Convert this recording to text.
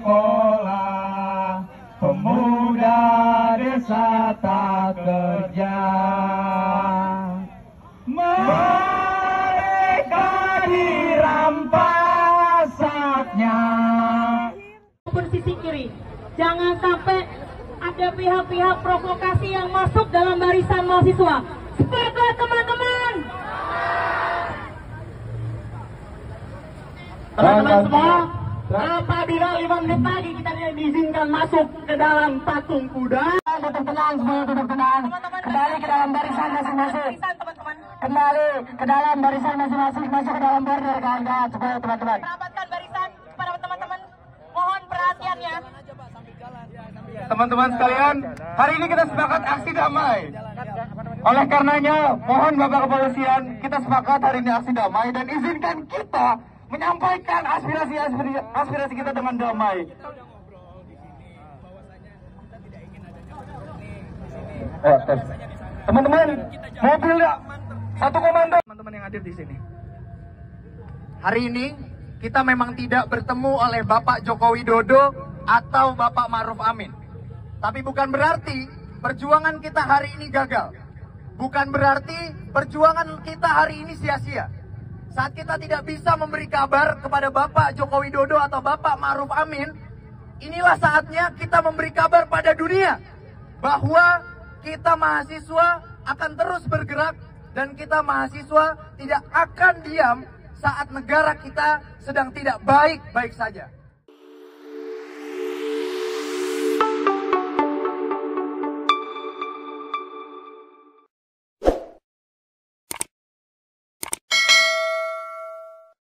Sekolah pemuda desa tak kerja Mereka dirampas haknya sisi kiri Jangan sampai ada pihak-pihak provokasi yang masuk dalam barisan mahasiswa. Sepakat teman-teman. Teman-teman semua, apabila lima menit lagi kita tidak diizinkan masuk ke dalam patung kuda, duduk tenang, semua duduk tenang, kembali ke dalam barisan masing-masing. Kembali ke dalam barisan masing-masing, masuk ke dalam border kawan-kawan, supaya teman-teman. rapatkan barisan kepada teman-teman. Mohon perhatiannya. Teman-teman sekalian, hari ini kita sepakat aksi damai. Oleh karenanya, mohon Bapak Kepolisian, kita sepakat hari ini aksi damai dan izinkan kita menyampaikan aspirasi-aspirasi aspirasi kita dengan damai. Oh, tes. Teman-teman, mobil ya, satu komando. Teman-teman yang hadir di sini. Hari ini kita memang tidak bertemu oleh Bapak Joko Widodo atau Bapak Maruf Amin. Tapi bukan berarti perjuangan kita hari ini gagal. Bukan berarti perjuangan kita hari ini sia-sia. Saat kita tidak bisa memberi kabar kepada Bapak Joko Widodo atau Bapak Maruf Amin, inilah saatnya kita memberi kabar pada dunia bahwa kita mahasiswa akan terus bergerak dan kita mahasiswa tidak akan diam saat negara kita sedang tidak baik-baik saja.